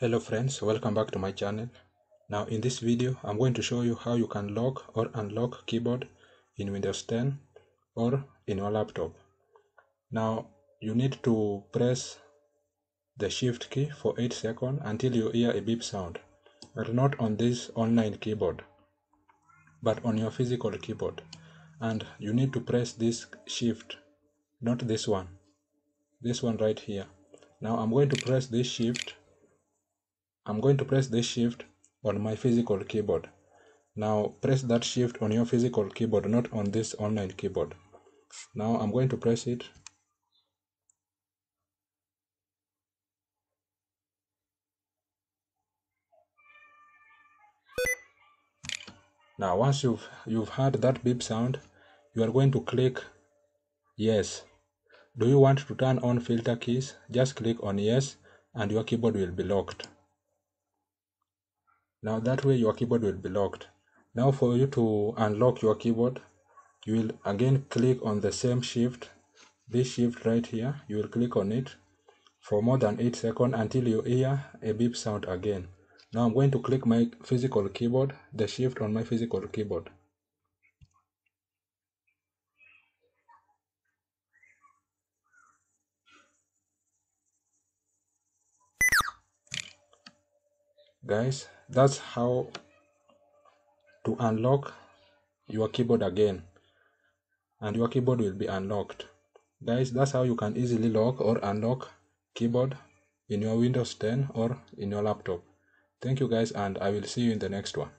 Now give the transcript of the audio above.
hello friends welcome back to my channel. Now in this video i'm going to show you how you can lock or unlock keyboard in windows 10 or in your laptop. Now you need to press the shift key for 8 seconds until you hear a beep sound but not on this online keyboard but on your physical keyboard. And you need to press this shift not this one this one right here. Now i'm going to press this shift I'm going to press this shift on my physical keyboard. Now press that shift on your physical keyboard, not on this online keyboard. Now I'm going to press it. Now once you've you've heard that beep sound, you are going to click yes. Do you want to turn on filter keys? Just click on yes and your keyboard will be locked. Now that way your keyboard will be locked. Now for you to unlock your keyboard, you will again click on the same shift, this shift right here, you will click on it for more than 8 seconds until you hear a beep sound again. Now I'm going to click my physical keyboard, the shift on my physical keyboard. Guys, that's how to unlock your keyboard again. And your keyboard will be unlocked. Guys that's how you can easily lock or unlock keyboard in your windows 10 or in your laptop. Thank you guys and i will see you in the next one